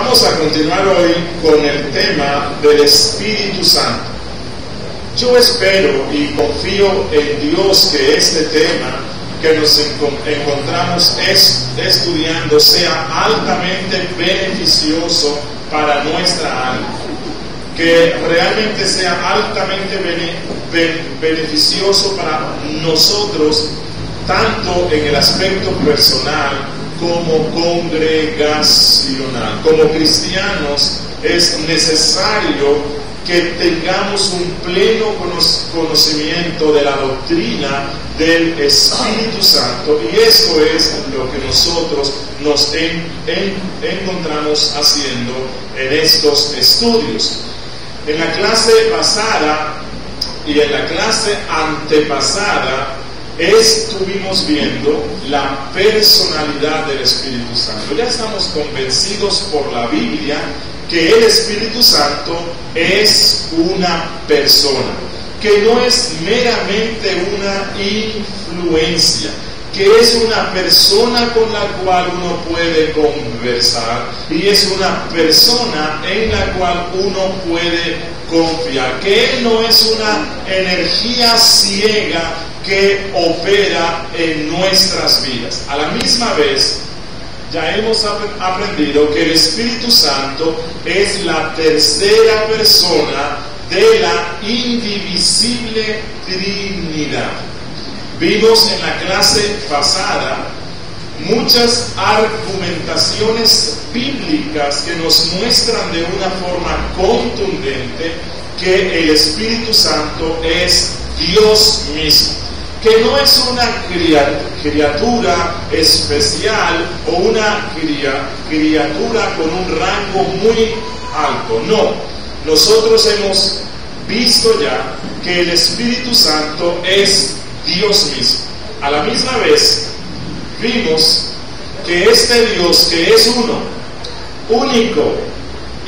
Vamos a continuar hoy con el tema del Espíritu Santo. Yo espero y confío en Dios que este tema que nos encontramos estudiando sea altamente beneficioso para nuestra alma, que realmente sea altamente beneficioso para nosotros, tanto en el aspecto personal como congregacional. Como cristianos es necesario que tengamos un pleno conocimiento de la doctrina del Espíritu Santo y eso es lo que nosotros nos encontramos haciendo en estos estudios. En la clase pasada y en la clase antepasada estuvimos viendo la personalidad del Espíritu Santo. Ya estamos convencidos por la Biblia que el Espíritu Santo es una persona, que no es meramente una influencia, que es una persona con la cual uno puede conversar y es una persona en la cual uno puede confiar, que Él no es una energía ciega que opera en nuestras vidas. A la misma vez, ya hemos aprendido que el Espíritu Santo es la tercera persona de la indivisible Trinidad. Vimos en la clase pasada muchas argumentaciones bíblicas que nos muestran de una forma contundente que el Espíritu Santo es Dios mismo que no es una criatura especial o una criatura con un rango muy alto. No, nosotros hemos visto ya que el Espíritu Santo es Dios mismo. A la misma vez, vimos que este Dios que es uno, único,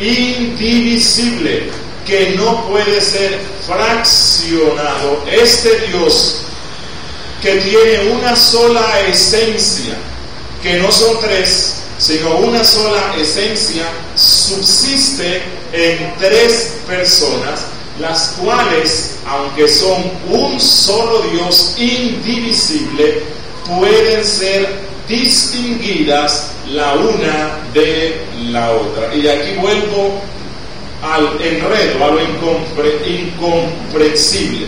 indivisible, que no puede ser fraccionado, este Dios que tiene una sola esencia, que no son tres, sino una sola esencia, subsiste en tres personas, las cuales, aunque son un solo Dios indivisible, pueden ser distinguidas la una de la otra. Y aquí vuelvo al enredo, a lo incomprensible.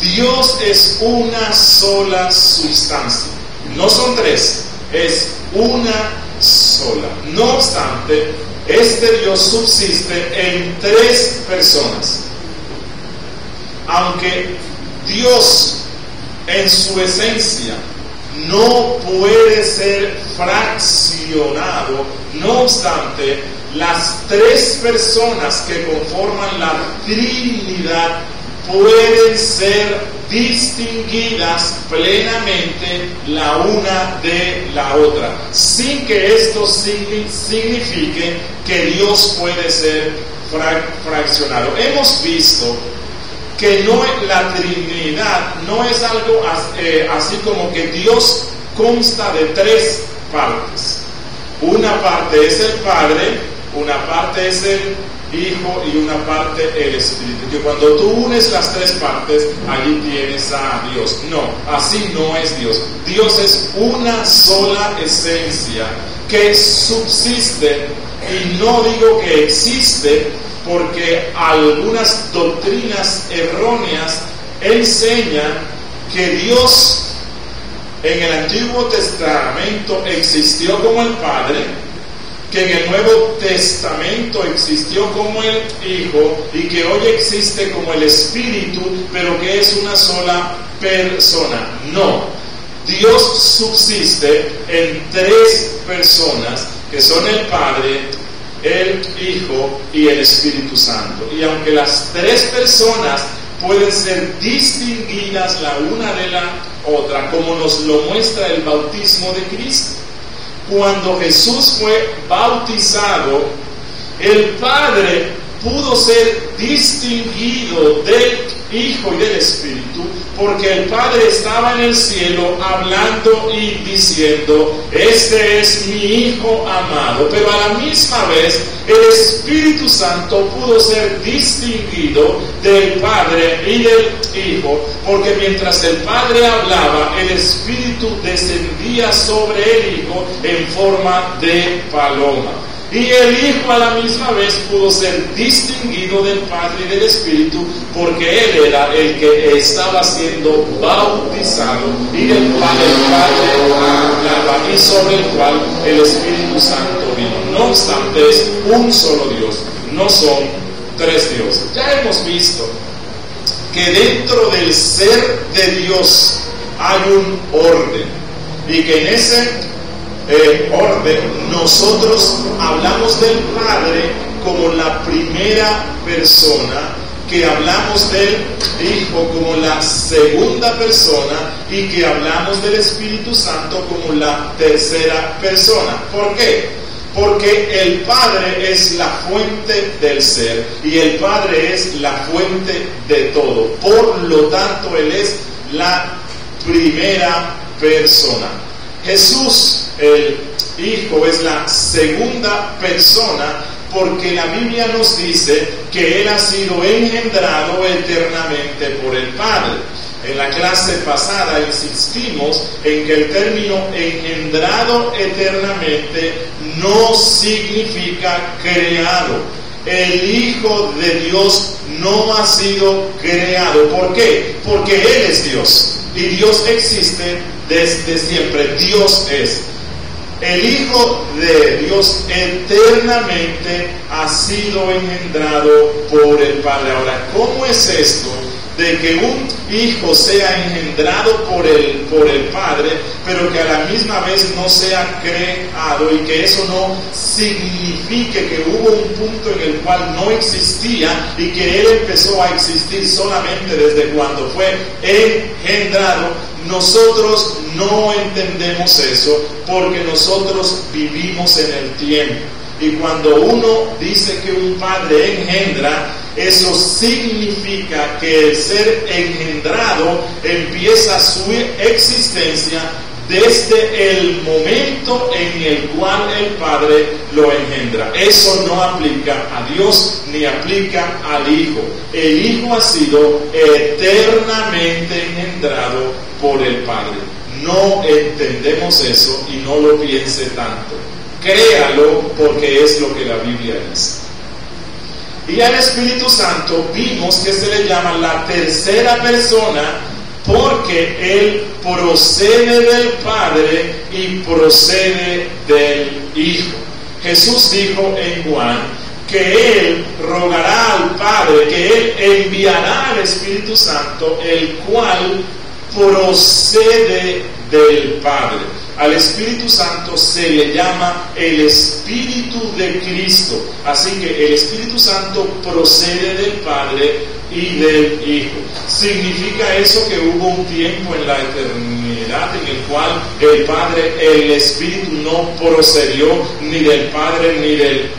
Dios es una sola sustancia. No son tres, es una sola. No obstante, este Dios subsiste en tres personas. Aunque Dios en su esencia no puede ser fraccionado, no obstante, las tres personas que conforman la Trinidad pueden ser distinguidas plenamente la una de la otra, sin que esto signifique que Dios puede ser fraccionado. Hemos visto que no la Trinidad no es algo eh, así como que Dios consta de tres partes. Una parte es el Padre, una parte es el Hijo y una parte el Espíritu. Que cuando tú unes las tres partes, allí tienes a Dios. No, así no es Dios. Dios es una sola esencia que subsiste y no digo que existe porque algunas doctrinas erróneas enseñan que Dios en el Antiguo Testamento existió como el Padre, que en el Nuevo Testamento existió como el Hijo y que hoy existe como el Espíritu, pero que es una sola persona. No, Dios subsiste en tres personas que son el Padre, el Hijo y el Espíritu Santo. Y aunque las tres personas pueden ser distinguidas la una de la otra, como nos lo muestra el bautismo de Cristo, cuando Jesús fue bautizado, el Padre pudo ser distinguido del Hijo y del Espíritu, porque el Padre estaba en el cielo hablando y diciendo, este es mi Hijo amado, pero a la misma vez el Espíritu Santo pudo ser distinguido del Padre y del Hijo, porque mientras el Padre hablaba, el Espíritu descendía sobre el Hijo en forma de paloma. Y el Hijo a la misma vez pudo ser distinguido del Padre y del Espíritu porque Él era el que estaba siendo bautizado y del cual el Padre hablaba y sobre el cual el Espíritu Santo vino. No obstante, es un solo Dios, no son tres dioses. Ya hemos visto que dentro del ser de Dios hay un orden y que en ese eh, orden, nosotros hablamos del Padre como la primera persona, que hablamos del Hijo como la segunda persona y que hablamos del Espíritu Santo como la tercera persona. ¿Por qué? Porque el Padre es la fuente del ser y el Padre es la fuente de todo. Por lo tanto, Él es la primera persona. Jesús, el Hijo, es la segunda persona porque la Biblia nos dice que Él ha sido engendrado eternamente por el Padre. En la clase pasada insistimos en que el término engendrado eternamente no significa creado. El Hijo de Dios no ha sido creado. ¿Por qué? Porque Él es Dios y Dios existe desde siempre. Dios es. El Hijo de Dios eternamente ha sido engendrado por el Padre. Ahora, ¿cómo es esto? de que un hijo sea engendrado por el, por el Padre, pero que a la misma vez no sea creado y que eso no signifique que hubo un punto en el cual no existía y que Él empezó a existir solamente desde cuando fue engendrado. Nosotros no entendemos eso porque nosotros vivimos en el tiempo. Y cuando uno dice que un padre engendra, eso significa que el ser engendrado empieza su existencia desde el momento en el cual el Padre lo engendra. Eso no aplica a Dios ni aplica al Hijo. El Hijo ha sido eternamente engendrado por el Padre. No entendemos eso y no lo piense tanto. Créalo porque es lo que la Biblia dice. Y al Espíritu Santo vimos que se le llama la tercera persona porque Él procede del Padre y procede del Hijo. Jesús dijo en Juan que Él rogará al Padre, que Él enviará al Espíritu Santo, el cual procede del Padre. Al Espíritu Santo se le llama el Espíritu de Cristo. Así que el Espíritu Santo procede del Padre y del Hijo. Significa eso que hubo un tiempo en la eternidad en el cual el Padre, el Espíritu no procedió ni del Padre ni del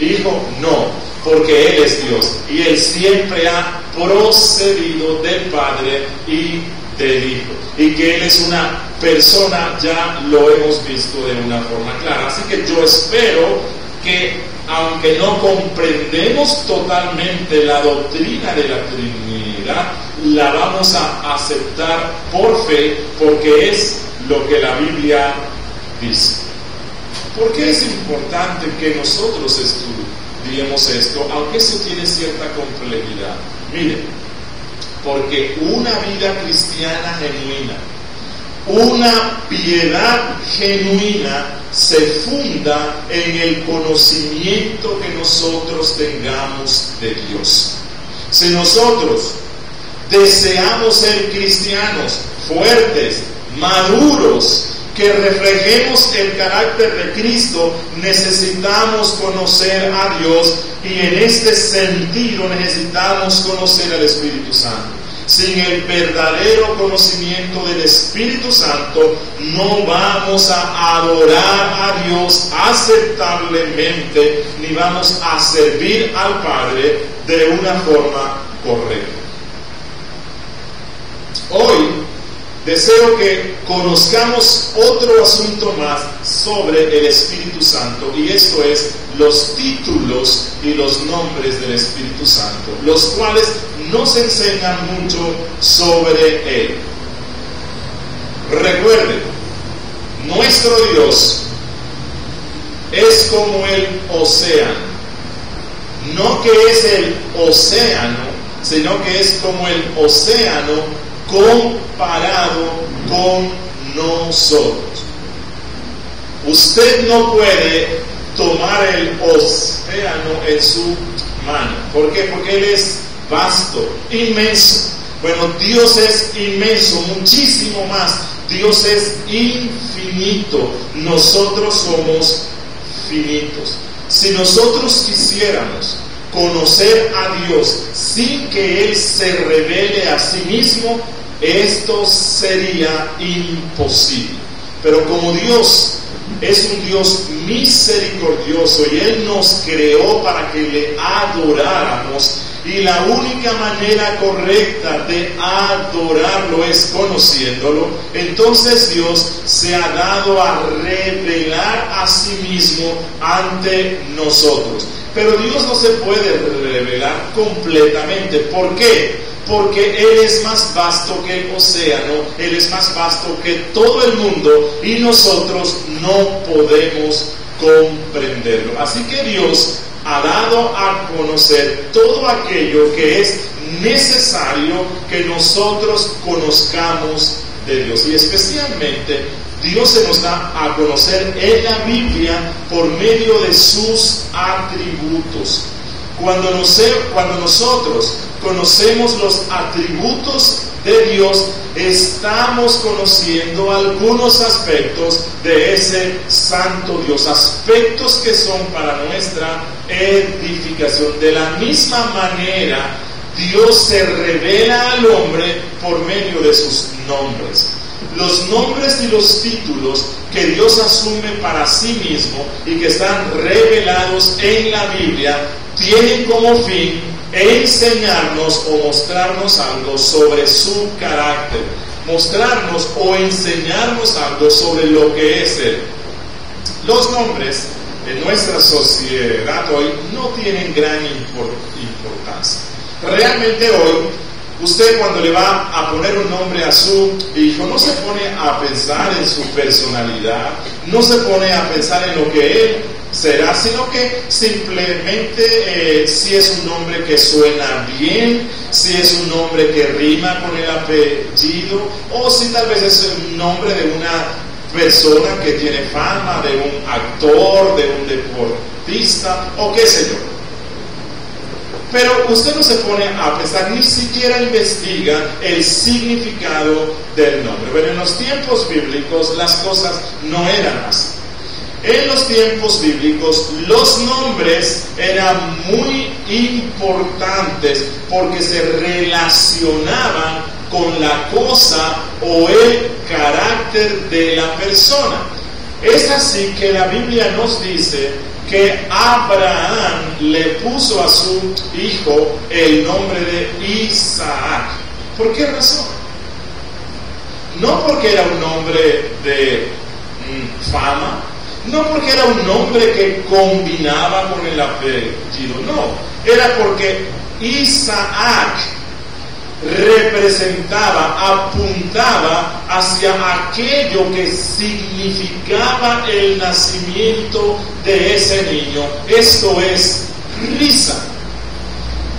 Hijo. No, porque Él es Dios y Él siempre ha procedido del Padre y del Hijo. Y que Él es una persona ya lo hemos visto de una forma clara. Así que yo espero que aunque no comprendemos totalmente la doctrina de la Trinidad, la vamos a aceptar por fe porque es lo que la Biblia dice. ¿Por qué es importante que nosotros estudiemos esto, aunque eso tiene cierta complejidad? Miren, porque una vida cristiana genuina, una piedad genuina se funda en el conocimiento que nosotros tengamos de Dios. Si nosotros deseamos ser cristianos fuertes, maduros, que reflejemos el carácter de Cristo, necesitamos conocer a Dios y en este sentido necesitamos conocer al Espíritu Santo. Sin el verdadero conocimiento del Espíritu Santo, no vamos a adorar a Dios aceptablemente, ni vamos a servir al Padre de una forma correcta. Hoy deseo que conozcamos otro asunto más sobre el Espíritu Santo y esto es los títulos y los nombres del Espíritu Santo, los cuales nos enseñan mucho sobre Él. Recuerden, nuestro Dios es como el océano, no que es el océano, sino que es como el océano comparado con nosotros. Usted no puede tomar el océano en su mano. ¿Por qué? Porque Él es vasto, inmenso. Bueno, Dios es inmenso, muchísimo más. Dios es infinito. Nosotros somos finitos. Si nosotros quisiéramos conocer a Dios sin que Él se revele a sí mismo, esto sería imposible. Pero como Dios es un Dios misericordioso y Él nos creó para que le adoráramos, y la única manera correcta de adorarlo es conociéndolo, entonces Dios se ha dado a revelar a sí mismo ante nosotros. Pero Dios no se puede revelar completamente. ¿Por qué? porque Él es más vasto que el océano, Él es más vasto que todo el mundo y nosotros no podemos comprenderlo. Así que Dios ha dado a conocer todo aquello que es necesario que nosotros conozcamos de Dios y especialmente Dios se nos da a conocer en la Biblia por medio de sus atributos. Cuando, cuando nosotros conocemos los atributos de Dios, estamos conociendo algunos aspectos de ese santo Dios, aspectos que son para nuestra edificación. De la misma manera, Dios se revela al hombre por medio de sus nombres. Los nombres y los títulos que Dios asume para sí mismo y que están revelados en la Biblia tienen como fin enseñarnos o mostrarnos algo sobre su carácter, mostrarnos o enseñarnos algo sobre lo que es Él. Los nombres en nuestra sociedad hoy no tienen gran importancia. Realmente hoy, usted cuando le va a poner un nombre a su hijo, no se pone a pensar en su personalidad, no se pone a pensar en lo que él será, sino que simplemente eh, si es un nombre que suena bien, si es un nombre que rima con el apellido, o si tal vez es un nombre de una persona que tiene fama, de un actor, de un deportista, o qué sé yo. Pero usted no se pone a pensar, ni siquiera investiga el significado del nombre. Pero en los tiempos bíblicos las cosas no eran así. En los tiempos bíblicos los nombres eran muy importantes porque se relacionaban con la cosa o el carácter de la persona. Es así que la Biblia nos dice que Abraham le puso a su hijo el nombre de Isaac. ¿Por qué razón? No porque era un nombre de mm, fama, no porque era un nombre que combinaba con el apellido, no, era porque Isaac representaba, apuntaba hacia aquello que significaba el nacimiento de ese niño. Esto es risa.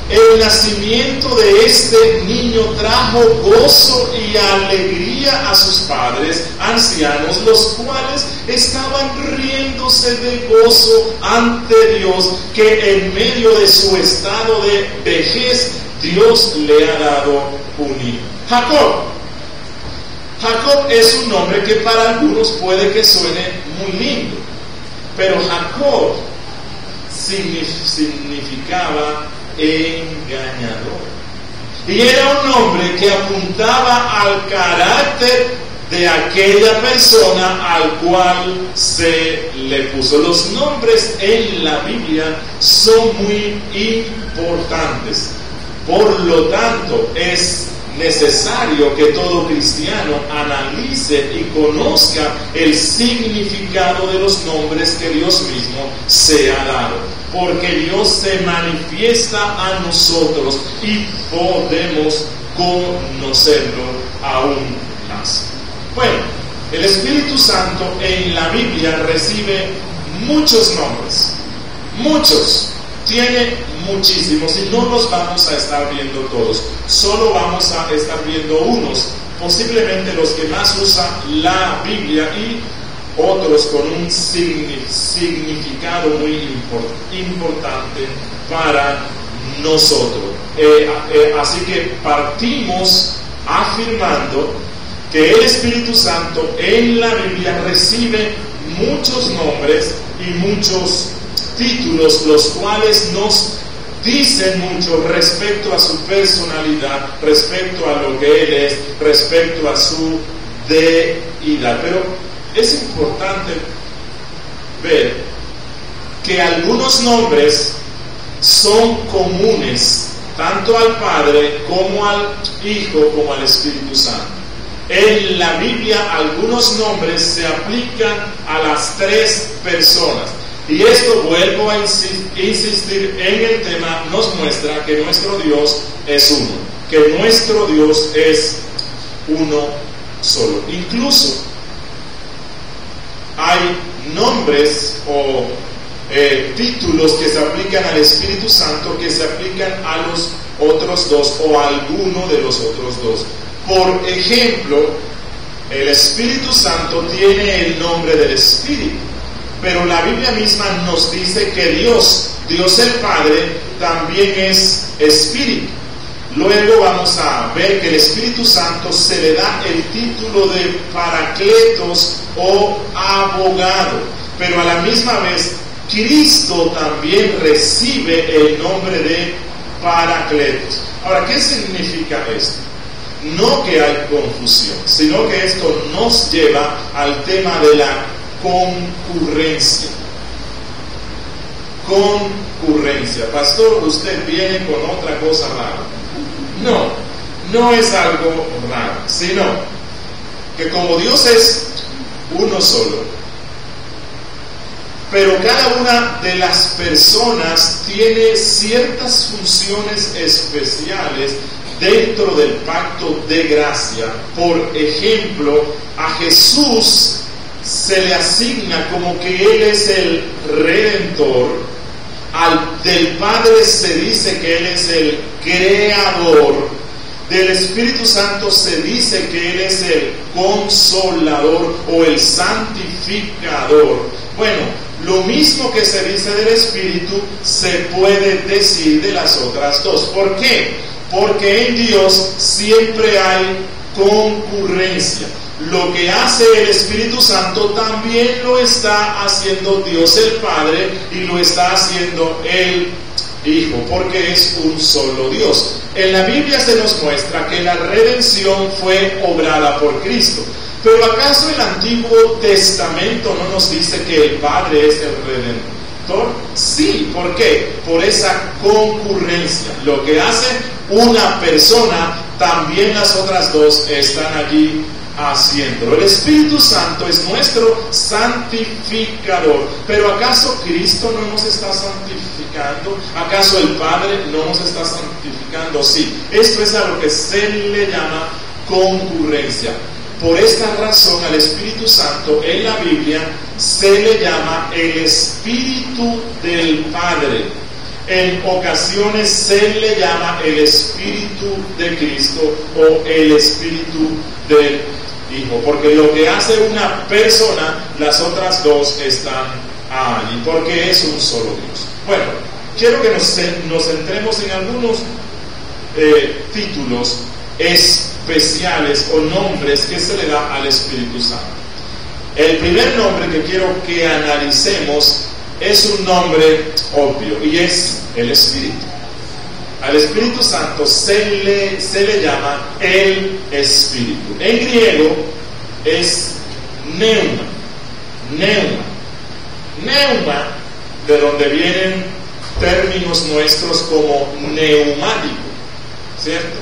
El nacimiento de este niño trajo gozo y alegría a sus padres ancianos, los cuales estaban riéndose de gozo ante Dios, que en medio de su estado de vejez, Dios le ha dado un hijo. Jacob. Jacob es un nombre que para algunos puede que suene muy lindo, pero Jacob significaba engañador. Y era un nombre que apuntaba al carácter de aquella persona al cual se le puso. Los nombres en la Biblia son muy importantes. Por lo tanto, es necesario que todo cristiano analice y conozca el significado de los nombres que Dios mismo se ha dado. Porque Dios se manifiesta a nosotros y podemos conocerlo aún más. Bueno, el Espíritu Santo en la Biblia recibe muchos nombres, muchos, tiene muchísimos y no los vamos a estar viendo todos, solo vamos a estar viendo unos, posiblemente los que más usa la Biblia y otros con un significado muy importante para nosotros. Eh, eh, así que partimos afirmando que el Espíritu Santo en la Biblia recibe muchos nombres y muchos títulos, los cuales nos dicen mucho respecto a su personalidad, respecto a lo que Él es, respecto a su deidad. Pero es importante ver que algunos nombres son comunes tanto al Padre como al Hijo como al Espíritu Santo. En la Biblia algunos nombres se aplican a las tres personas. Y esto, vuelvo a insistir en el tema, nos muestra que nuestro Dios es uno, que nuestro Dios es uno solo. Incluso hay nombres o eh, títulos que se aplican al Espíritu Santo que se aplican a los otros dos o a alguno de los otros dos. Por ejemplo, el Espíritu Santo tiene el nombre del Espíritu, pero la Biblia misma nos dice que Dios, Dios el Padre, también es Espíritu. Luego vamos a ver que el Espíritu Santo se le da el título de paracletos o abogado, pero a la misma vez Cristo también recibe el nombre de paracletos. Ahora, ¿qué significa esto? no que hay confusión, sino que esto nos lleva al tema de la concurrencia. Concurrencia. Pastor, usted viene con otra cosa rara. No, no es algo raro, sino que como Dios es uno solo, pero cada una de las personas tiene ciertas funciones especiales dentro del pacto de gracia. Por ejemplo, a Jesús se le asigna como que Él es el redentor. Al, del Padre se dice que Él es el creador. Del Espíritu Santo se dice que Él es el consolador o el santificador. Bueno, lo mismo que se dice del Espíritu se puede decir de las otras dos. ¿Por qué? porque en Dios siempre hay concurrencia. Lo que hace el Espíritu Santo también lo está haciendo Dios el Padre y lo está haciendo el Hijo, porque es un solo Dios. En la Biblia se nos muestra que la redención fue obrada por Cristo. Pero ¿acaso el Antiguo Testamento no nos dice que el Padre es el Redentor? Sí, ¿por qué? Por esa concurrencia. Lo que hace una persona, también las otras dos están allí haciendo. El Espíritu Santo es nuestro santificador. Pero ¿acaso Cristo no nos está santificando? ¿Acaso el Padre no nos está santificando? Sí, esto es a lo que se le llama concurrencia. Por esta razón al Espíritu Santo en la Biblia se le llama el Espíritu del Padre en ocasiones se le llama el Espíritu de Cristo o el Espíritu del Hijo, porque lo que hace una persona, las otras dos están allí, porque es un solo Dios. Bueno, quiero que nos, nos centremos en algunos eh, títulos especiales o nombres que se le da al Espíritu Santo. El primer nombre que quiero que analicemos es un nombre obvio y es el Espíritu. Al Espíritu Santo se le, llama el Espíritu. En griego es neuma, neuma, neuma, de donde vienen términos nuestros como neumático, ¿cierto?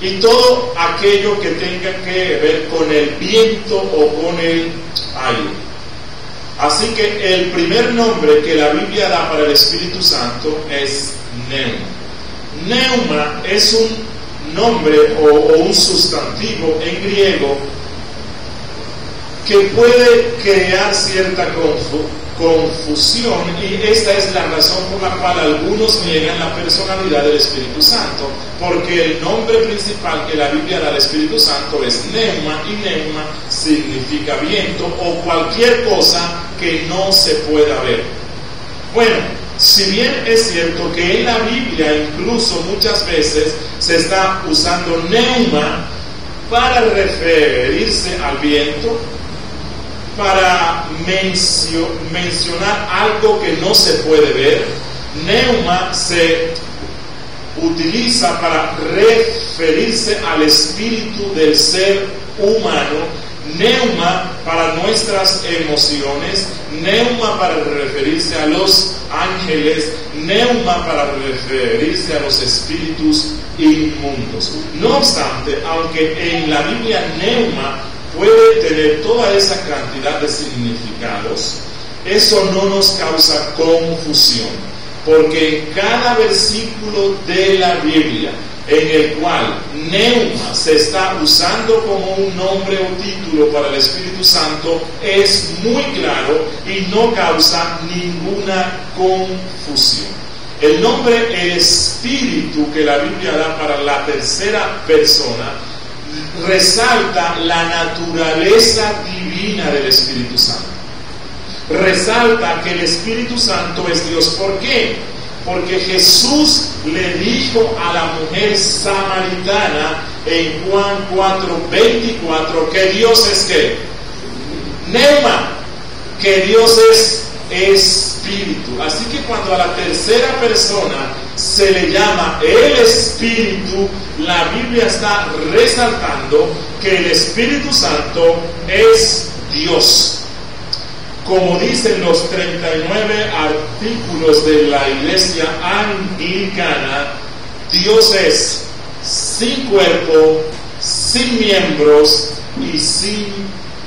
Y todo aquello que tenga que ver con el viento o con el aire. Así que el primer nombre que la Biblia da para el Espíritu Santo es Neuma. Neuma es un nombre o, un sustantivo en griego que puede crear cierta confusión y esta es la razón por la cual algunos niegan la personalidad del Espíritu Santo, porque el nombre principal que la Biblia da al Espíritu Santo es neuma y neuma significa viento o cualquier cosa que no se pueda ver. Bueno, si bien es cierto que en la Biblia incluso muchas veces se está usando neuma para referirse al viento, para mencionar algo que no se puede ver, neuma se utiliza para referirse al espíritu del ser humano neuma para nuestras emociones, neuma para referirse a los ángeles, neuma para referirse a los espíritus inmundos. No obstante, aunque en la Biblia neuma puede tener toda esa cantidad de significados, eso no nos causa confusión, porque en cada versículo de la Biblia en el cual neuma se está usando como un nombre o título para el Espíritu Santo es muy claro y no causa ninguna confusión. El nombre Espíritu que la Biblia da para la tercera persona resalta la naturaleza divina del Espíritu Santo. Resalta que el Espíritu Santo es Dios. ¿Por qué? Porque Jesús le dijo a la mujer samaritana en Juan 4, 24 que Dios es que Neuma, que Dios es espíritu. Así que cuando a la tercera persona se le llama el espíritu, la Biblia está resaltando que el Espíritu Santo es Dios como dicen los 39 artículos de la iglesia anglicana, Dios es sin cuerpo, sin miembros y sin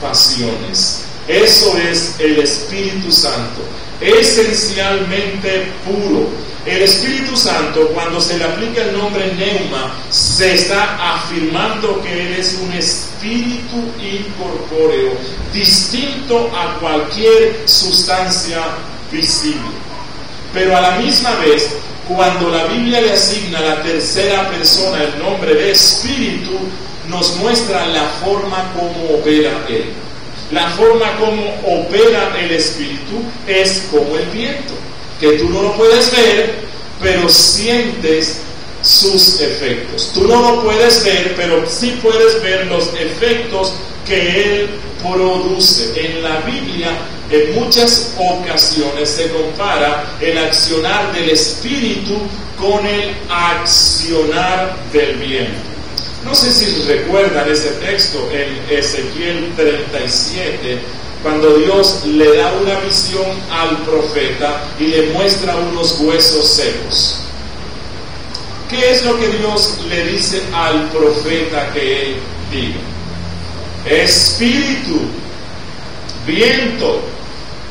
pasiones. Eso es el Espíritu Santo, esencialmente puro el Espíritu Santo, cuando se le aplica el nombre neuma, se está afirmando que Él es un espíritu incorpóreo, distinto a cualquier sustancia visible. Pero a la misma vez, cuando la Biblia le asigna a la tercera persona el nombre de espíritu, nos muestra la forma como opera Él. La forma como opera el espíritu es como el viento que tú no lo puedes ver, pero sientes sus efectos. Tú no lo puedes ver, pero sí puedes ver los efectos que Él produce. En la Biblia, en muchas ocasiones se compara el accionar del Espíritu con el accionar del viento. No sé si recuerdan ese texto en Ezequiel 37 cuando Dios le da una visión al profeta y le muestra unos huesos secos. ¿Qué es lo que Dios le dice al profeta que él diga? Espíritu, viento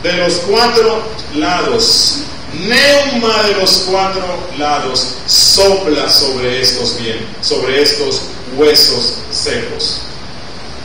de los cuatro lados, neuma de los cuatro lados, sopla sobre estos bien, sobre estos huesos secos.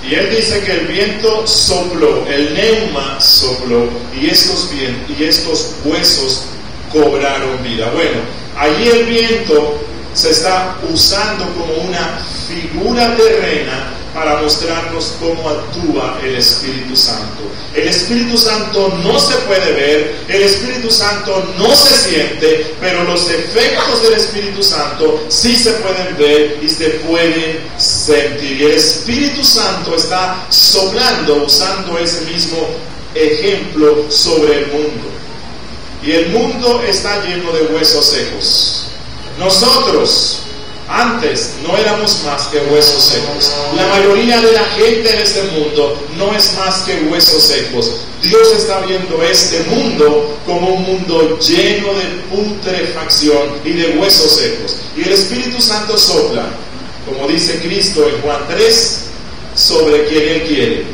Y él dice que el viento sopló, el neuma sopló, y estos, y estos huesos cobraron vida. Bueno, allí el viento se está usando como una figura terrena para mostrarnos cómo actúa el Espíritu Santo. El Espíritu Santo no se puede ver, el Espíritu Santo no se siente, pero los efectos del Espíritu Santo sí se pueden ver y se pueden sentir. Y el Espíritu Santo está soplando, usando ese mismo ejemplo sobre el mundo. Y el mundo está lleno de huesos secos. Nosotros antes no éramos más que huesos secos. La mayoría de la gente en este mundo no es más que huesos secos. Dios está viendo este mundo como un mundo lleno de putrefacción y de huesos secos. Y el Espíritu Santo sopla, como dice Cristo en Juan 3, sobre quien Él quiere.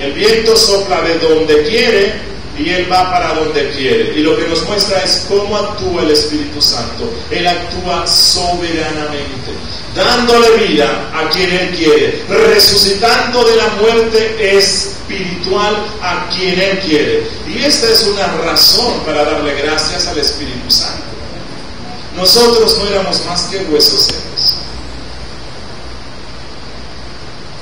El viento sopla de donde quiere y Él va para donde quiere. Y lo que nos muestra es cómo actúa el Espíritu Santo. Él actúa soberanamente, dándole vida a quien Él quiere, resucitando de la muerte espiritual a quien Él quiere. Y esta es una razón para darle gracias al Espíritu Santo. Nosotros no éramos más que huesos secos.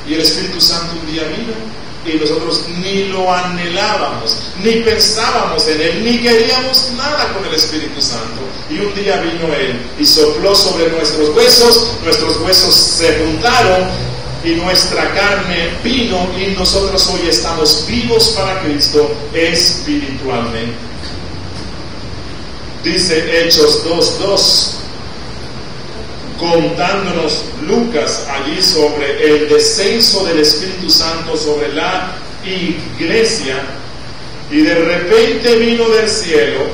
Y el Espíritu Santo un día vino y nosotros ni lo anhelábamos, ni pensábamos en Él, ni queríamos nada con el Espíritu Santo. Y un día vino Él y sopló sobre nuestros huesos, nuestros huesos se juntaron y nuestra carne vino y nosotros hoy estamos vivos para Cristo espiritualmente. Dice Hechos 2.2 contándonos Lucas allí sobre el descenso del Espíritu Santo sobre la iglesia y de repente vino del cielo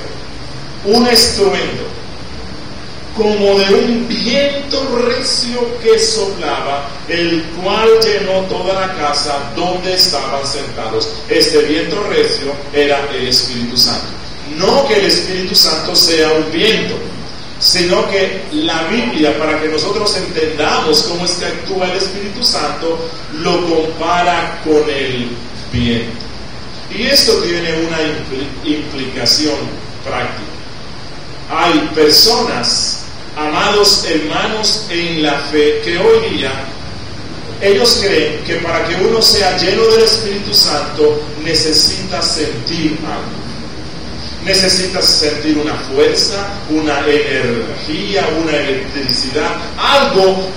un estruendo como de un viento recio que soplaba, el cual llenó toda la casa donde estaban sentados. Este viento recio era el Espíritu Santo. No que el Espíritu Santo sea un viento, sino que la Biblia, para que nosotros entendamos cómo es que actúa el Espíritu Santo, lo compara con el viento. Y esto tiene una implicación práctica. Hay personas, amados hermanos en la fe, que hoy día ellos creen que para que uno sea lleno del Espíritu Santo necesita sentir algo necesitas sentir una fuerza, una energía, una electricidad, algo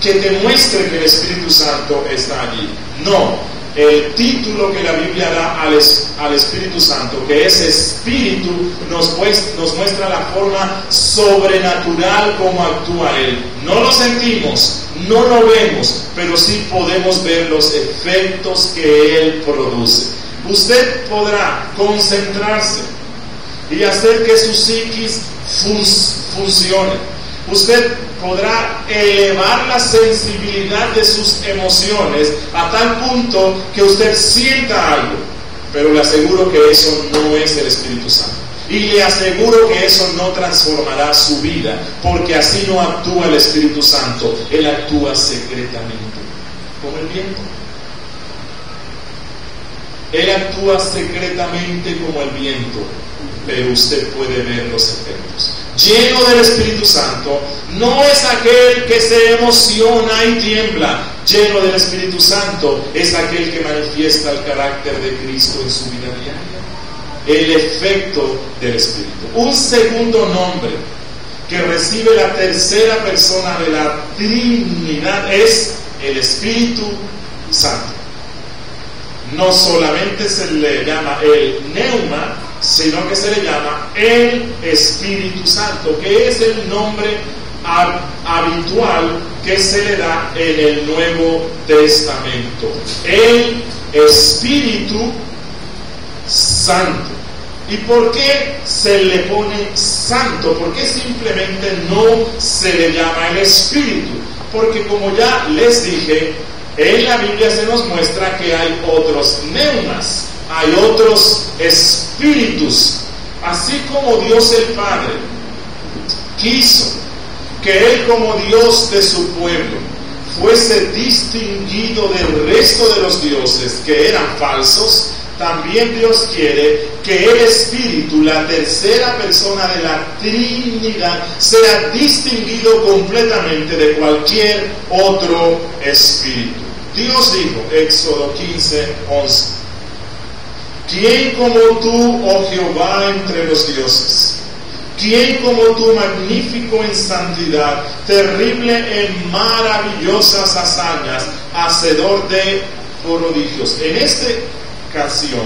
que te muestre que el Espíritu Santo está allí. No, el título que la Biblia da al, al Espíritu Santo, que es Espíritu, nos, nos muestra la forma sobrenatural como actúa Él. No lo sentimos, no lo vemos, pero sí podemos ver los efectos que Él produce. Usted podrá concentrarse y hacer que su psiquis funcione. Usted podrá elevar la sensibilidad de sus emociones a tal punto que usted sienta algo, pero le aseguro que eso no es el Espíritu Santo. Y le aseguro que eso no transformará su vida, porque así no actúa el Espíritu Santo, Él actúa secretamente, como el viento. Él actúa secretamente como el viento pero usted puede ver los efectos. Lleno del Espíritu Santo, no es aquel que se emociona y tiembla. Lleno del Espíritu Santo es aquel que manifiesta el carácter de Cristo en su vida diaria. El efecto del Espíritu. Un segundo nombre que recibe la tercera persona de la Trinidad es el Espíritu Santo. No solamente se le llama el neuma, sino que se le llama el Espíritu Santo, que es el nombre habitual que se le da en el Nuevo Testamento. El Espíritu Santo. ¿Y por qué se le pone santo? ¿Por qué simplemente no se le llama el Espíritu? Porque como ya les dije, en la Biblia se nos muestra que hay otros neumas, hay otros espíritus, así como Dios el Padre quiso que Él como Dios de su pueblo fuese distinguido del resto de los dioses que eran falsos, también Dios quiere que el Espíritu, la tercera persona de la Trinidad, sea distinguido completamente de cualquier otro espíritu. Dios dijo, Éxodo 15, 11, ¿quién como tú, oh Jehová, entre los dioses? ¿Quién como tú, magnífico en santidad, terrible en maravillosas hazañas, hacedor de prodigios? En esta canción,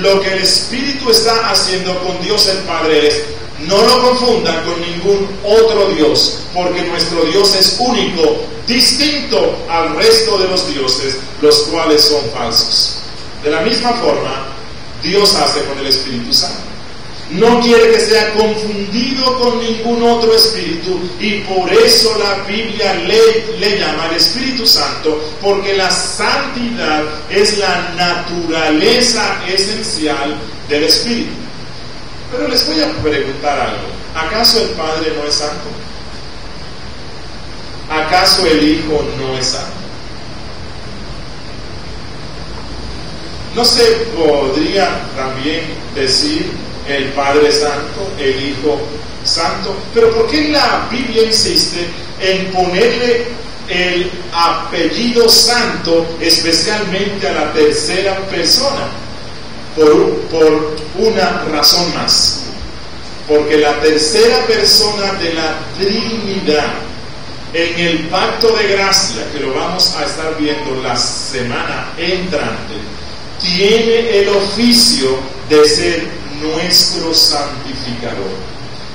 lo que el Espíritu está haciendo con Dios el Padre es No lo confundan con ningún otro Dios, porque nuestro Dios es único, distinto al resto de los dioses, los cuales son falsos. De la misma forma, Dios hace con el Espíritu Santo. No quiere que sea confundido con ningún otro espíritu y por eso la Biblia le, llama el Espíritu Santo, porque la santidad es la naturaleza esencial del Espíritu. Pero les voy a preguntar algo. ¿Acaso el Padre no es santo? ¿Acaso el Hijo no es santo? No se podría también decir el Padre Santo, el Hijo Santo, pero ¿por qué la Biblia insiste en ponerle el apellido santo especialmente a la tercera persona? Por, por una razón más. Porque la tercera persona de la Trinidad, en el pacto de gracia, que lo vamos a estar viendo la semana entrante, tiene el oficio de ser nuestro santificador.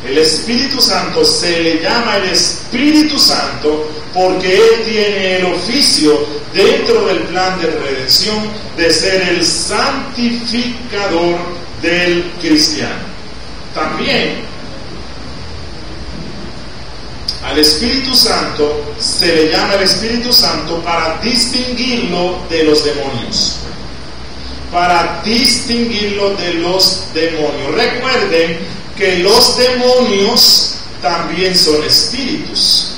El Espíritu Santo se le llama el Espíritu Santo porque Él tiene el oficio dentro del plan de redención de ser el santificador del cristiano. También al Espíritu Santo se le llama el Espíritu Santo para distinguirlo de los demonios. Para distinguirlo de los demonios. Recuerden que los demonios también son espíritus.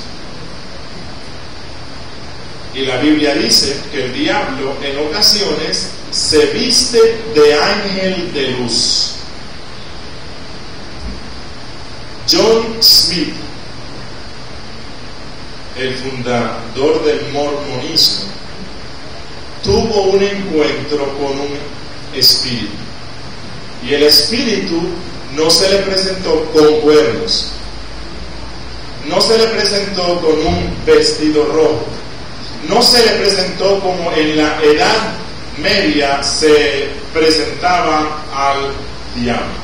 Y la Biblia dice que el diablo en ocasiones se viste de ángel de luz. John Smith, el fundador del mormonismo, tuvo un encuentro con un espíritu. Y el espíritu no se le presentó con cuernos, no se le presentó con un vestido rojo, no se le presentó como en la edad media se presentaba al diablo.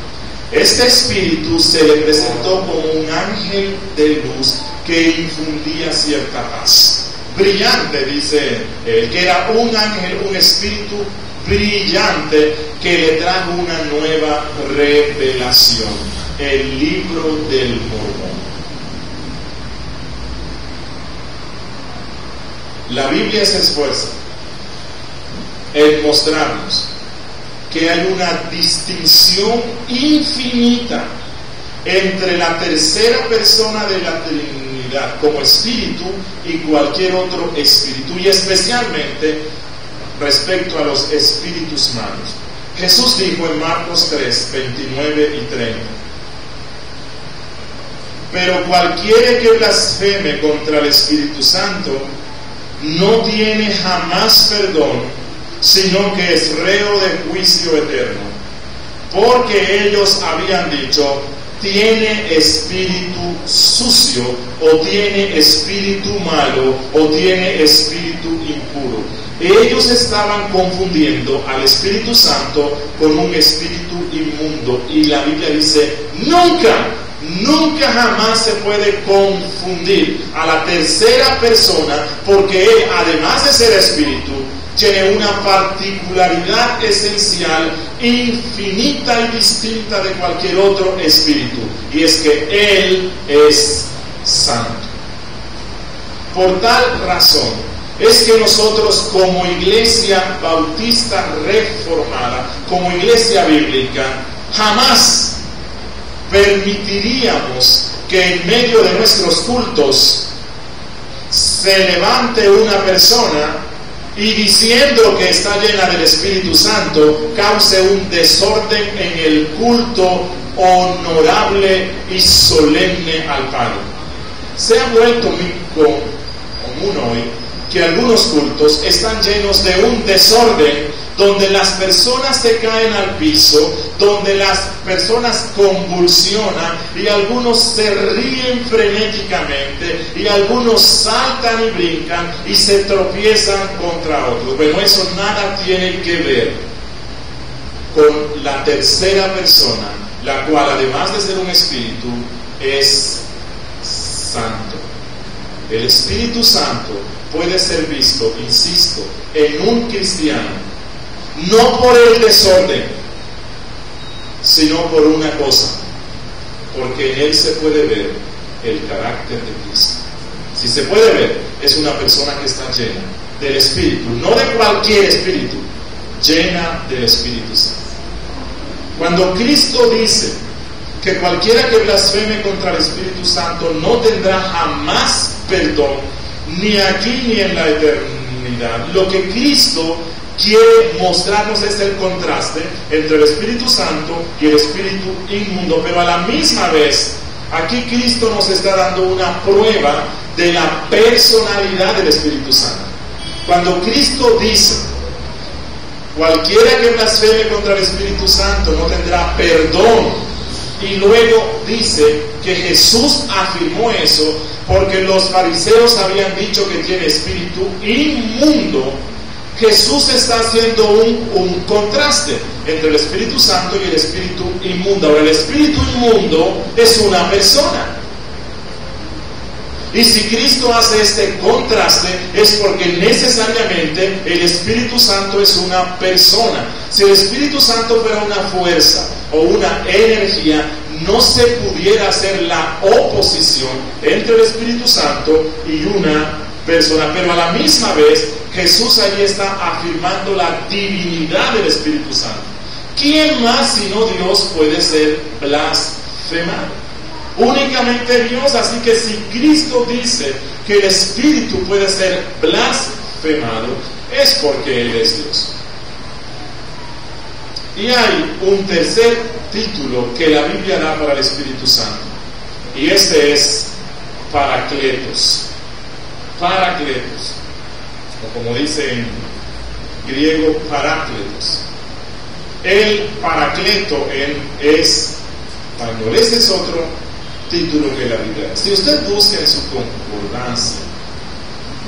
Este espíritu se le presentó como un ángel de luz que infundía cierta paz. Brillante, dice él, que era un ángel, un espíritu brillante que le trajo una nueva revelación, el libro del Mormón. La Biblia se esfuerza en mostrarnos que hay una distinción infinita entre la tercera persona de la Trinidad como espíritu y cualquier otro espíritu, y especialmente respecto a los espíritus malos. Jesús dijo en Marcos 3, 29 y 30, pero cualquiera que blasfeme contra el Espíritu Santo no tiene jamás perdón sino que es reo de juicio eterno. Porque ellos habían dicho, tiene espíritu sucio, o tiene espíritu malo, o tiene espíritu impuro. Ellos estaban confundiendo al Espíritu Santo con un espíritu inmundo. Y la Biblia dice, nunca, nunca jamás se puede confundir a la tercera persona porque él, además de ser espíritu, tiene una particularidad esencial, infinita y distinta de cualquier otro espíritu, y es que Él es santo. Por tal razón, es que nosotros como iglesia bautista reformada, como iglesia bíblica, jamás permitiríamos que en medio de nuestros cultos se levante una persona y diciendo que está llena del Espíritu Santo, cause un desorden en el culto honorable y solemne al Padre. Se ha vuelto muy común hoy que algunos cultos están llenos de un desorden donde las personas se caen al piso, donde las personas convulsionan y algunos se ríen frenéticamente y algunos saltan y brincan y se tropiezan contra otros. Pero eso nada tiene que ver con la tercera persona, la cual además de ser un espíritu, es santo. El Espíritu Santo puede ser visto, insisto, en un cristiano, no por el desorden, sino por una cosa, porque en él se puede ver el carácter de Cristo. Si se puede ver, es una persona que está llena del Espíritu, no de cualquier Espíritu, llena del Espíritu Santo. Cuando Cristo dice que cualquiera que blasfeme contra el Espíritu Santo no tendrá jamás perdón, ni aquí ni en la eternidad. Lo que Cristo quiere mostrarnos es el contraste entre el Espíritu Santo y el Espíritu inmundo, pero a la misma vez, aquí Cristo nos está dando una prueba de la personalidad del Espíritu Santo. Cuando Cristo dice, cualquiera que blasfeme contra el Espíritu Santo no tendrá perdón, y luego dice que Jesús afirmó eso porque los fariseos habían dicho que tiene espíritu inmundo, Jesús está haciendo un, un, contraste entre el Espíritu Santo y el Espíritu inmundo. Ahora, el Espíritu inmundo es una persona. Y si Cristo hace este contraste es porque necesariamente el Espíritu Santo es una persona. Si el Espíritu Santo fuera una fuerza o una energía, no se pudiera hacer la oposición entre el Espíritu Santo y una persona. Pero a la misma vez Jesús ahí está afirmando la divinidad del Espíritu Santo. ¿Quién más sino Dios puede ser blasfemado? Únicamente Dios, así que si Cristo dice que el Espíritu puede ser blasfemado, es porque Él es Dios. Y hay un tercer título que la Biblia da para el Espíritu Santo, y este es Paracletos. Paracletos, o como dice en griego, Parácletos. El Paracleto en, es español. Este es otro título que la Biblia Si usted busca en su concordancia,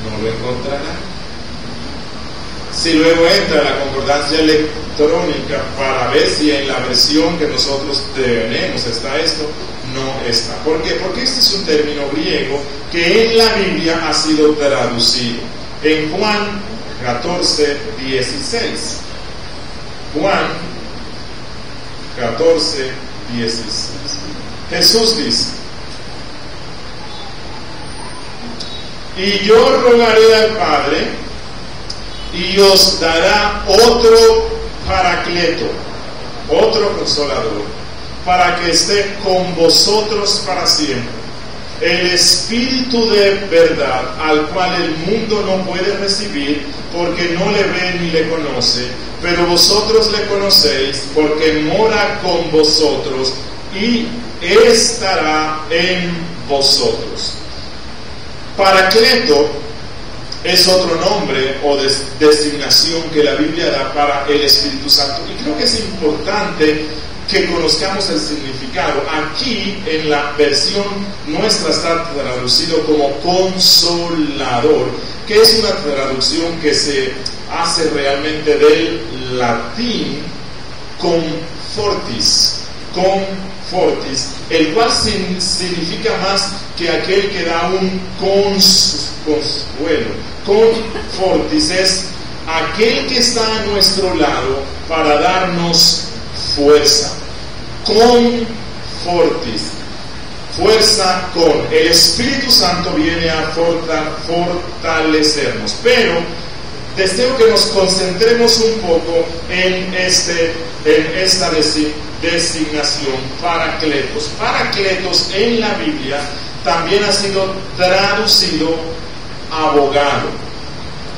no lo encontrará. Si luego entra la concordancia electrónica para ver si en la versión que nosotros tenemos está esto, no está. ¿Por qué? Porque este es un término griego que en la Biblia ha sido traducido. En Juan 14, 16. Juan 14, 16. Jesús dice, y yo rogaré al Padre y os dará otro paracleto, otro consolador, para que esté con vosotros para siempre. El Espíritu de verdad, al cual el mundo no puede recibir porque no le ve ni le conoce, pero vosotros le conocéis porque mora con vosotros y estará en vosotros. Paracleto es otro nombre o designación que la Biblia da para el Espíritu Santo. Y creo que es importante que conozcamos el significado. Aquí en la versión nuestra está traducido como consolador, que es una traducción que se hace realmente del latín confortis, confortis, el cual significa más que aquel que da un consuelo. Confortis es aquel que está a nuestro lado para darnos fuerza. Confortis. Fuerza con. El Espíritu Santo viene a fortalecernos. Pero deseo que nos concentremos un poco en, este, en esta designación, paracletos. Paracletos en la Biblia también ha sido traducido abogado.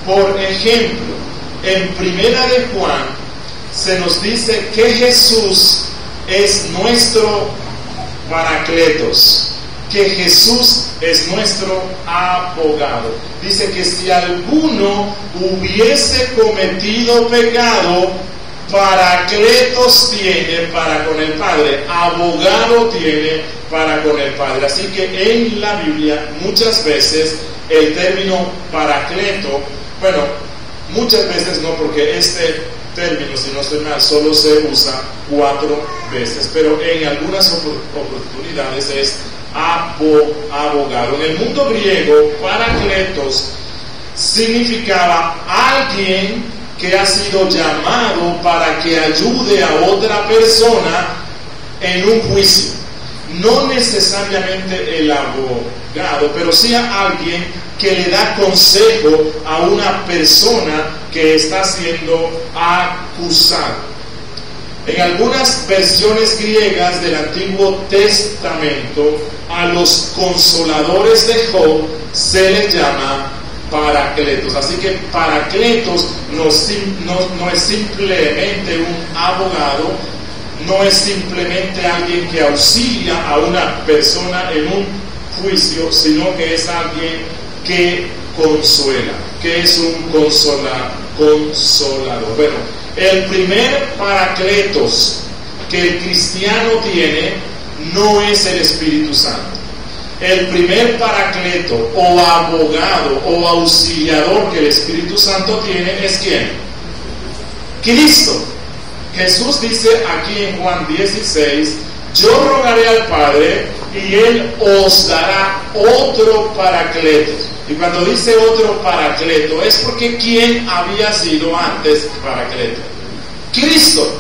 Por ejemplo, en Primera de Juan se nos dice que Jesús es nuestro paracletos, que Jesús es nuestro abogado. Dice que si alguno hubiese cometido pecado, paracletos tiene para con el Padre, abogado tiene para con el Padre. Así que en la Biblia muchas veces el término paracleto, bueno, muchas veces no, porque este término, si no estoy mal, solo se usa cuatro veces, pero en algunas oportunidades es abogado. En el mundo griego, paracletos significaba alguien que ha sido llamado para que ayude a otra persona en un juicio. No necesariamente el abogado, pero sí a alguien que le da consejo a una persona que está siendo acusada. En algunas versiones griegas del Antiguo Testamento, a los consoladores de Job se les llama paracletos. Así que paracletos no, es simplemente un abogado, no es simplemente alguien que auxilia a una persona en un juicio, sino que es alguien que consuela, que es un consola, consolador. Bueno, el primer paracletos que el cristiano tiene no es el Espíritu Santo el primer paracleto o abogado o auxiliador que el Espíritu Santo tiene es quién? Cristo. Jesús dice aquí en Juan 16, yo rogaré al Padre y Él os dará otro paracleto. Y cuando dice otro paracleto es porque ¿quién había sido antes paracleto? Cristo.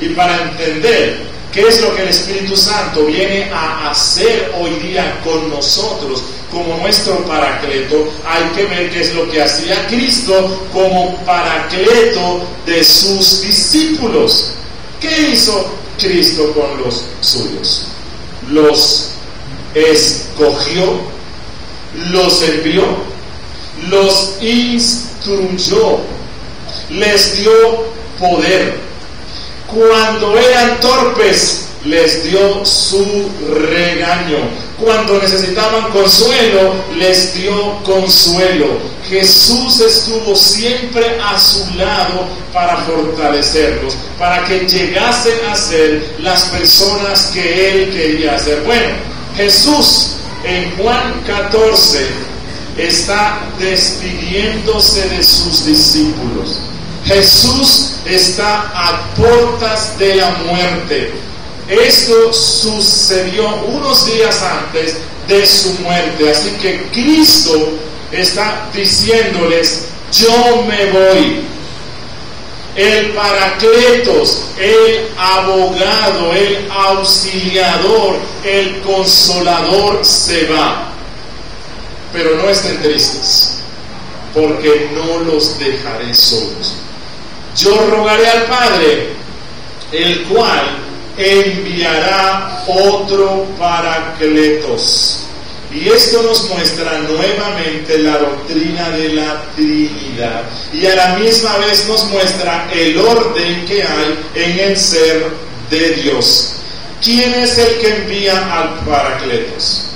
Y para entender ¿Qué es lo que el Espíritu Santo viene a hacer hoy día con nosotros como nuestro paracleto? Hay que ver qué es lo que hacía Cristo como paracleto de sus discípulos. ¿Qué hizo Cristo con los suyos? Los escogió, los envió, los instruyó, les dio poder cuando eran torpes, les dio su regaño. Cuando necesitaban consuelo, les dio consuelo. Jesús estuvo siempre a su lado para fortalecerlos, para que llegasen a ser las personas que Él quería ser. Bueno, Jesús en Juan 14 está despidiéndose de sus discípulos. Jesús está a puertas de la muerte. Esto sucedió unos días antes de su muerte. Así que Cristo está diciéndoles, yo me voy. El paracletos, el abogado, el auxiliador, el consolador se va. Pero no estén tristes, porque no los dejaré solos yo rogaré al Padre, el cual enviará otro paracletos. Y esto nos muestra nuevamente la doctrina de la Trinidad. Y a la misma vez nos muestra el orden que hay en el ser de Dios. ¿Quién es el que envía al Paracletos?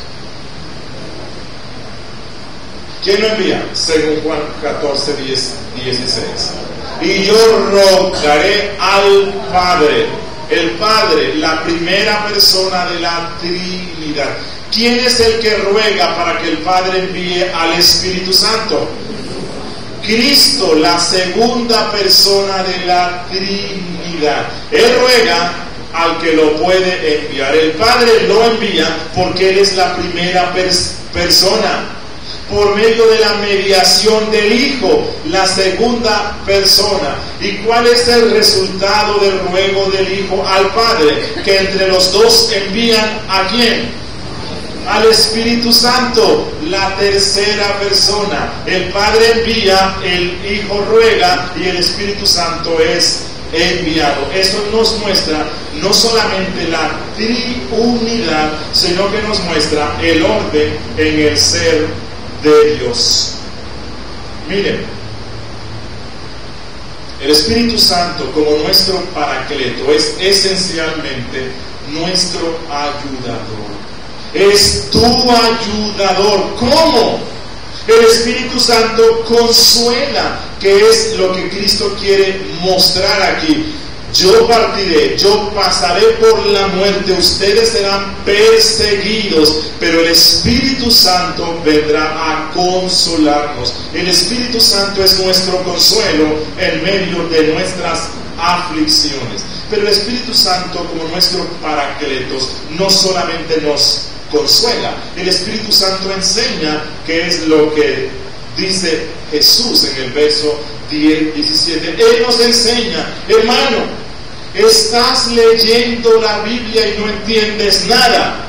¿Quién lo envía? Según Juan 14, 10, 16 y yo rogaré al Padre. El Padre, la primera persona de la Trinidad. ¿Quién es el que ruega para que el Padre envíe al Espíritu Santo? Cristo, la segunda persona de la Trinidad. Él ruega al que lo puede enviar. El Padre lo envía porque Él es la primera persona por medio de la mediación del Hijo, la segunda persona. ¿Y cuál es el resultado del ruego del Hijo al Padre? Que entre los dos envían a quién? Al Espíritu Santo, la tercera persona. El Padre envía, el Hijo ruega y el Espíritu Santo es enviado. Eso nos muestra no solamente la triunidad, sino que nos muestra el orden en el ser de Dios. Miren, el Espíritu Santo como nuestro paracleto es esencialmente nuestro ayudador. Es tu ayudador. ¿Cómo? El Espíritu Santo consuela, que es lo que Cristo quiere mostrar aquí. yo partiré, yo pasaré por la muerte, ustedes serán perseguidos, pero el Espíritu Santo vendrá a consolarnos. El Espíritu Santo es nuestro consuelo en medio de nuestras aflicciones. Pero el Espíritu Santo, como nuestro paracletos, no solamente nos consuela, el Espíritu Santo enseña qué es lo que dice Jesús en el verso 10, 17. Él nos enseña, hermano, estás leyendo la Biblia y no entiendes nada.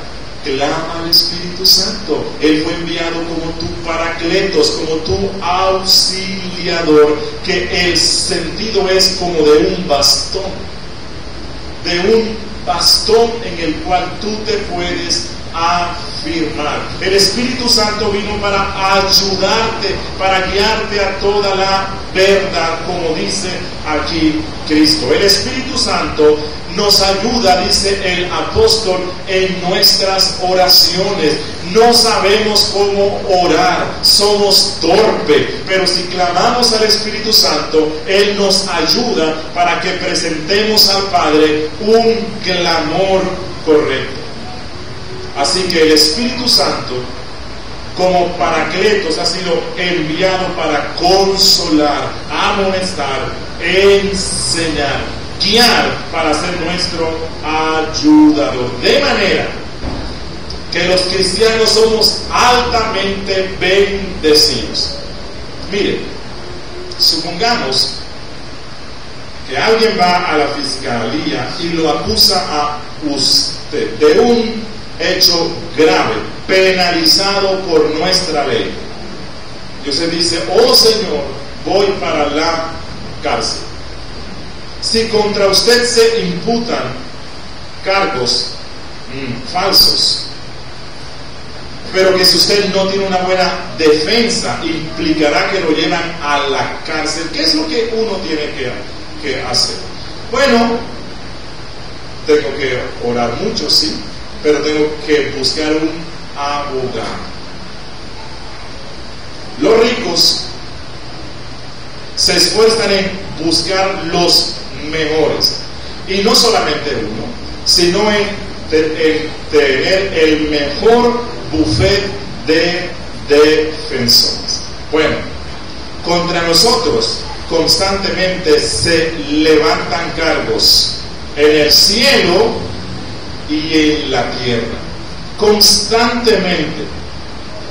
Clama al Espíritu Santo. Él fue enviado como tu paracletos, como tu auxiliador, que el sentido es como de un bastón, de un bastón en el cual tú te puedes afirmar. El Espíritu Santo vino para ayudarte, para guiarte a toda la verdad, como dice aquí Cristo. El Espíritu Santo nos ayuda, dice el apóstol, en nuestras oraciones. No sabemos cómo orar, somos torpes, pero si clamamos al Espíritu Santo, Él nos ayuda para que presentemos al Padre un clamor correcto. Así que el Espíritu Santo, como paracletos, ha sido enviado para consolar, amonestar, enseñar, guiar para ser nuestro ayudador. De manera que los cristianos somos altamente bendecidos. Mire, supongamos que alguien va a la fiscalía y lo acusa a usted de un hecho grave, penalizado por nuestra ley. Usted dice, oh Señor, voy para la cárcel. Si contra usted se imputan cargos mm, falsos, pero que si usted no tiene una buena defensa, implicará que lo llevan a la cárcel. ¿Qué es lo que uno tiene que hacer? Bueno, tengo que orar mucho, sí, pero tengo que buscar un abogado. Los ricos se esfuerzan en buscar los mejores. Y no solamente uno, sino en, tener el mejor buffet de defensores. Bueno, contra nosotros constantemente se levantan cargos en el cielo y en la tierra. Constantemente.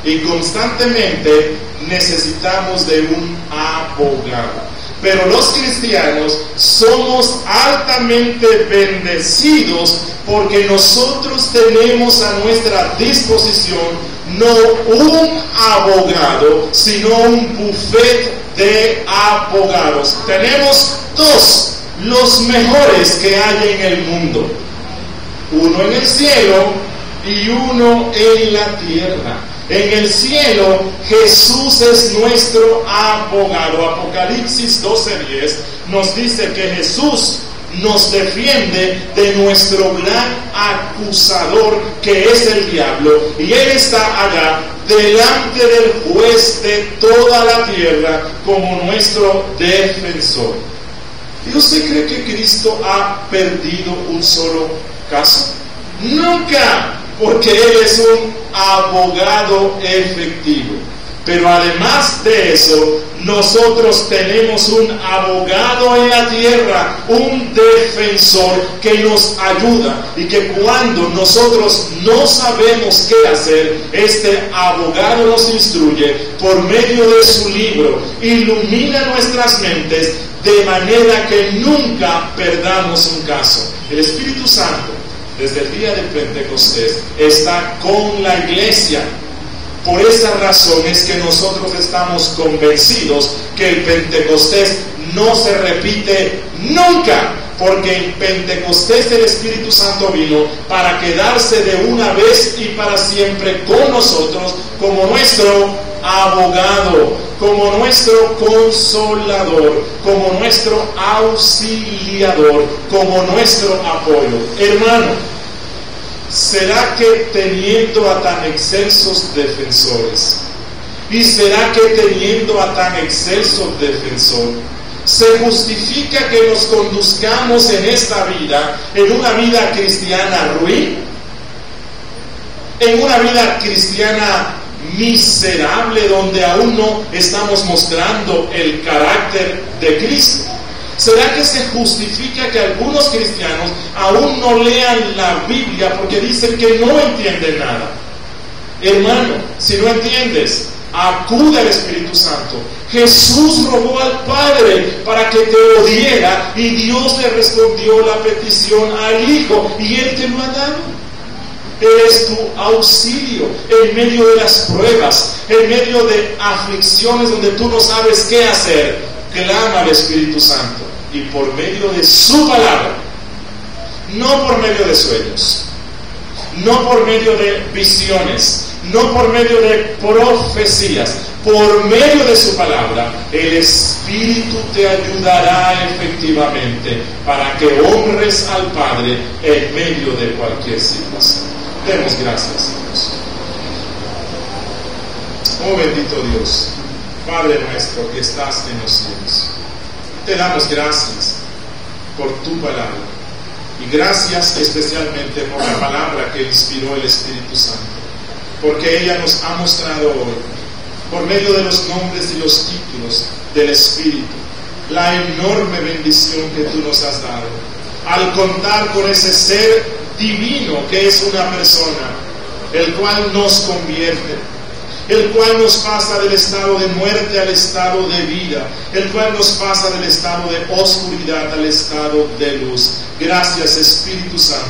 Y constantemente necesitamos de un abogado. Pero los cristianos somos altamente bendecidos porque nosotros tenemos a nuestra disposición no un abogado, sino un buffet de abogados. Tenemos dos, los mejores que hay en el mundo uno en el cielo y uno en la tierra. En el cielo Jesús es nuestro abogado. Apocalipsis 12:10 nos dice que Jesús nos defiende de nuestro gran acusador que es el diablo. Y Él está allá delante del juez de toda la tierra como nuestro defensor. ¿Y usted cree que Cristo ha perdido un solo caso? Nunca, porque Él es un abogado efectivo. Pero además de eso, nosotros tenemos un abogado en la tierra, un defensor que nos ayuda y que cuando nosotros no sabemos qué hacer, este abogado nos instruye por medio de su libro, ilumina nuestras mentes de manera que nunca perdamos un caso. El Espíritu Santo desde el día de Pentecostés está con la iglesia. Por esa razón es que nosotros estamos convencidos que el Pentecostés no se repite nunca, porque en Pentecostés el Espíritu Santo vino para quedarse de una vez y para siempre con nosotros como nuestro abogado, como nuestro consolador, como nuestro auxiliador, como nuestro apoyo. Hermano, ¿será que teniendo a tan excelsos defensores, y será que teniendo a tan excelso defensor, se justifica que nos conduzcamos en esta vida, en una vida cristiana ruin, en una vida cristiana miserable donde aún no estamos mostrando el carácter de Cristo? ¿Será que se justifica que algunos cristianos aún no lean la Biblia porque dicen que no entienden nada? Hermano, si no entiendes, acude al Espíritu Santo. Jesús robó al Padre para que te odiera y Dios le respondió la petición al Hijo y Él te lo ha dado. Es tu auxilio en medio de las pruebas, en medio de aflicciones donde tú no sabes qué hacer. Clama al Espíritu Santo y por medio de su palabra, no por medio de sueños, no por medio de visiones, no por medio de profecías, por medio de su palabra, el Espíritu te ayudará efectivamente para que honres al Padre en medio de cualquier situación. Demos gracias Dios. Oh bendito Dios, Padre nuestro que estás en los cielos, te damos gracias por tu palabra y gracias especialmente por la palabra que inspiró el Espíritu Santo, porque ella nos ha mostrado hoy, por medio de los nombres y los títulos del Espíritu, la enorme bendición que tú nos has dado al contar con ese ser divino que es una persona, el cual nos convierte, el cual nos pasa del estado de muerte al estado de vida, el cual nos pasa del estado de oscuridad al estado de luz. Gracias Espíritu Santo,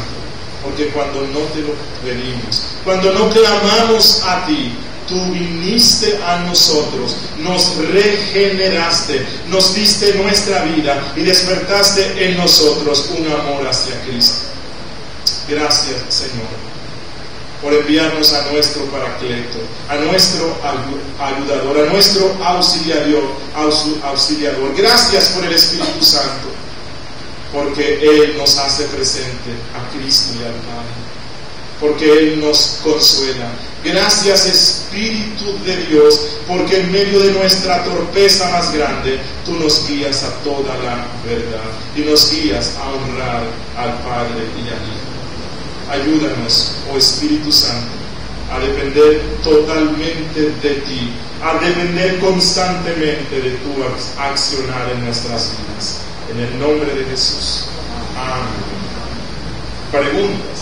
porque cuando no te lo pedimos, cuando no clamamos a ti, tú viniste a nosotros, nos regeneraste, nos diste nuestra vida y despertaste en nosotros un amor hacia Cristo. Gracias, Señor, por enviarnos a nuestro paracleto, a nuestro ayudador, a nuestro auxiliador, auxiliador. Gracias por el Espíritu Santo, porque Él nos hace presente a Cristo y al Padre, porque Él nos consuela. Gracias Espíritu de Dios, porque en medio de nuestra torpeza más grande, tú nos guías a toda la verdad y nos guías a honrar al Padre y al Hijo. Ayúdanos, oh Espíritu Santo, a depender totalmente de ti, a depender constantemente de tu accionar en nuestras vidas. En el nombre de Jesús. Amén. Preguntas.